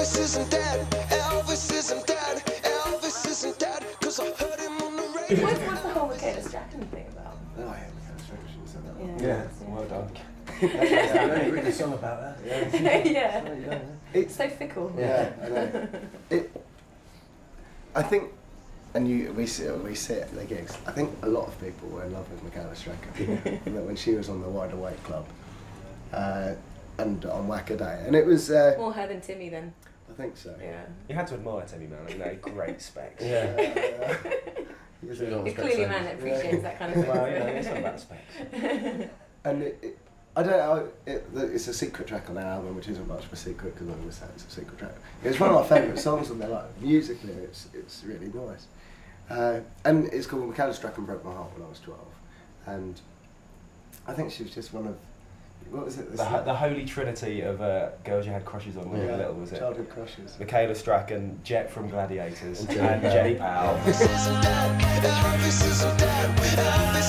Elvis isn't dead. Elvis isn't dead. Elvis isn't dead. Cause I heard him on the radio. What's, what's the whole Michaela Strachan thing about? Oh, yeah, Michaela Strachan should have said that one. Yeah, Yeah. well done. I've only written a song about that. yeah. Yeah. It's So fickle. Yeah, I know. It, I think, and you we see we see it at the gigs. I think a lot of people were in love with Michaela Strachan that when she was on the Wide Awake Club, uh, and on Wacaday, and it was. Uh, More her than Timmy then. I think so. Yeah. You had to admire Timmy Man. He had great specs. Yeah. Yes, She was on He's spec clearly a man that appreciates that kind of thing. Well, you know, it's not about specs. And it, it, I don't know. It, it's a secret track on their album, which isn't much of a secret because I always say it's a secret track. It's one of my favourite songs on their life. Musically, it's it's really nice. Uh, and it's called Michaela Strachan Broke My Heart when I was twelve, and I think she was just one of what was it? The, ho- the holy trinity of uh, girls you had crushes on when you were little, was it? Childhood crushes. Michaela Strachan, Jet from Gladiators, And and Jenny Jenny, Powell.